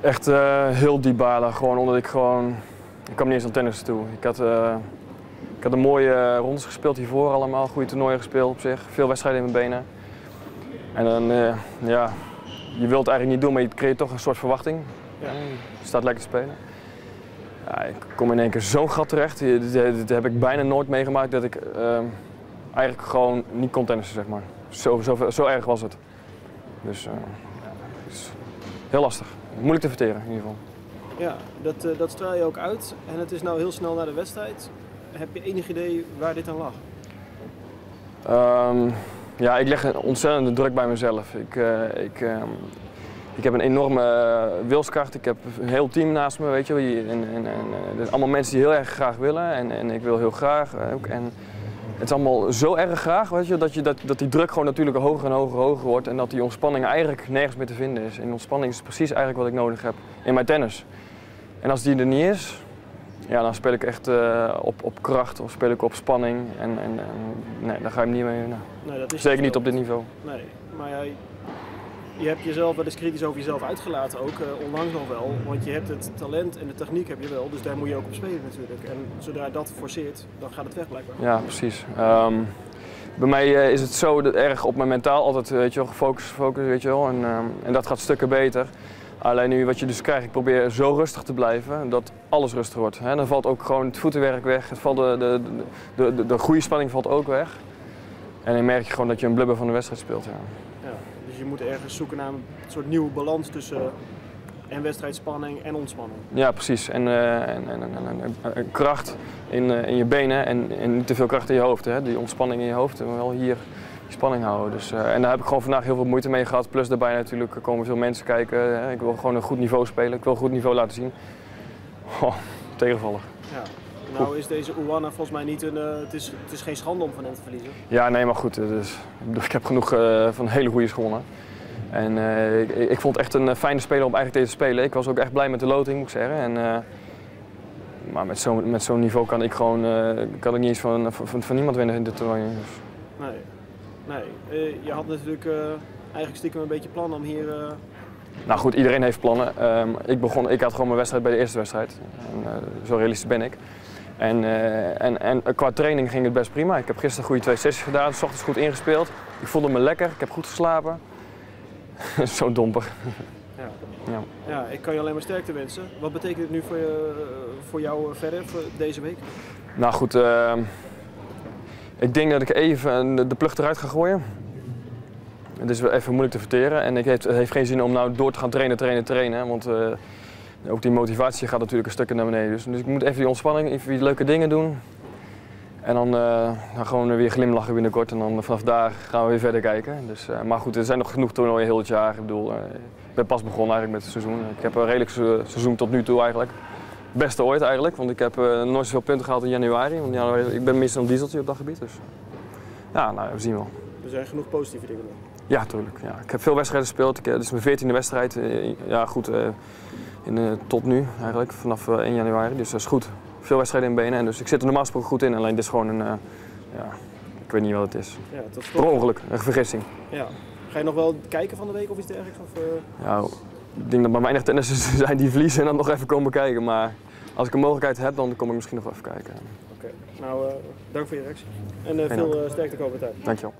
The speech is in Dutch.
Echt uh, heel diep balen, gewoon omdat ik gewoon... Ik kwam niet eens aan tennis toe. Ik had, uh, ik had een mooie rondes gespeeld hiervoor allemaal, goede toernooien gespeeld op zich. Veel wedstrijden in mijn benen. En dan, uh, ja, je wilt het eigenlijk niet doen, maar je creëert toch een soort verwachting. Ja. Je staat lekker te spelen. Ja, ik kom in één keer zo'n gat terecht. Dat heb ik bijna nooit meegemaakt dat ik eigenlijk gewoon niet kon tennissen, zeg maar. Zo, zo, zo erg was het. Dus ja, is heel lastig. Moeilijk te verteren in ieder geval. Ja, dat, uh, dat straal je ook uit. En het is nou heel snel naar de wedstrijd. Heb je enig idee waar dit aan lag? Um, ja, ik leg een ontzettende druk bij mezelf. Ik, uh, ik, uh, ik heb een enorme wilskracht. Ik heb een heel team naast me, weet je. En, en, en, dus allemaal mensen die heel erg graag willen. En, en ik wil heel graag ook. En, het is allemaal zo erg graag, weet je, dat, je, dat, dat die druk gewoon natuurlijk hoger en hoger en hoger wordt. En dat die ontspanning eigenlijk nergens meer te vinden is. En ontspanning is precies eigenlijk wat ik nodig heb in mijn tennis. En als die er niet is, ja, dan speel ik echt uh, op, op kracht of speel ik op spanning. En, en, en nee, daar ga je niet mee. Nou. Nee, dat is Zeker niet op dit niveau. Nee, maar jij, je hebt jezelf wel eens kritisch over jezelf uitgelaten ook, uh, onlangs nog wel. Want je hebt het talent en de techniek heb je wel, dus daar moet je ook op spelen natuurlijk. En zodra dat forceert, dan gaat het weg blijkbaar. Ja, precies. Um, bij mij uh, is het zo dat erg op mijn mentaal altijd weet je wel, gefocust, gefocust weet je wel. En, um, en dat gaat stukken beter. Alleen nu wat je dus krijgt, ik probeer zo rustig te blijven dat alles rustig wordt. Hè. Dan valt ook gewoon het voetenwerk weg, het valt de, de, de, de, de goede spanning valt ook weg. En dan merk je gewoon dat je een blubber van de wedstrijd speelt. Ja. ja dus je moet ergens zoeken naar een soort nieuwe balans tussen en wedstrijdspanning en ontspanning. Ja, precies. En, uh, en, en, en kracht in, uh, in je benen en, en niet te veel kracht in je hoofd. Hè. Die ontspanning in je hoofd, en wel hier die spanning houden. Dus, uh, en daar heb ik gewoon vandaag heel veel moeite mee gehad. Plus daarbij natuurlijk komen veel mensen kijken. Hè. Ik wil gewoon een goed niveau spelen. Ik wil een goed niveau laten zien. Oh, tegenvallig. Ja. Nou is deze Oewana volgens mij niet een... Uh, het, is, het is geen schande om van hem te verliezen. Ja, nee, maar goed. Dus, ik heb genoeg uh, van hele goede gewonnen. En uh, ik, ik, vond het echt een fijne speler om eigenlijk tegen te spelen. Ik was ook echt blij met de loting, moet ik zeggen. En, maar met zo'n met zo'n niveau kan ik gewoon kan ik niet eens van, van, van niemand winnen in dit toernooi. Dus. Nee. Nee, je had natuurlijk eigenlijk stiekem een beetje plan om hier... Nou goed, iedereen heeft plannen. Um, ik, begon, ik had gewoon mijn wedstrijd bij de eerste wedstrijd. En, zo realistisch ben ik. En, uh, en, en qua training ging het best prima. Ik heb gisteren goede twee sessies gedaan, s ochtends goed ingespeeld. Ik voelde me lekker, ik heb goed geslapen. Zo'n domper. Ja. Ja. ja, ik kan je alleen maar sterkte wensen. Wat betekent het nu voor, je, voor jou verder, voor deze week? Nou goed, uh, ik denk dat ik even de plug eruit ga gooien. Het is wel even moeilijk te verteren en ik heeft, het heeft geen zin om nou door te gaan trainen, trainen, trainen. Want uh, ook die motivatie gaat natuurlijk een stukje naar beneden. Dus, dus ik moet even die ontspanning, even die leuke dingen doen. En dan, uh, dan gewoon weer glimlachen binnenkort en dan vanaf daar gaan we weer verder kijken. Dus, uh, maar goed, er zijn nog genoeg toernooien heel het jaar. Ik bedoel, uh, ik ben pas begonnen eigenlijk met het seizoen. Ik heb een redelijk seizoen tot nu toe eigenlijk. Beste ooit eigenlijk, want ik heb nooit zoveel punten gehaald in januari. Want ja, ik ben minstens een dieseltje op dat gebied. Dus ja, nou, we zien wel. Er zijn genoeg positieve dingen. Ja, tuurlijk. Ja. Ik heb veel wedstrijden gespeeld. Ik, dit is mijn veertiende wedstrijd. Ja, goed in, uh, tot nu eigenlijk, vanaf uh, 1 januari. Dus dat is goed. Veel wedstrijden in benen en dus ik zit er normaal gesproken goed in. Alleen dit is gewoon een, uh, ja, ik weet niet wat het is. Ja, tot per ongeluk, een vergissing. Ja. Ga je nog wel kijken van de week of iets dergelijks? Of, Ja, ik denk dat maar weinig tennissers zijn die verliezen en dan nog even komen kijken. Maar als ik een mogelijkheid heb, dan kom ik misschien nog even kijken. Oké, okay. nou dank voor je reactie. En veel sterkte komende tijd. Dankjewel.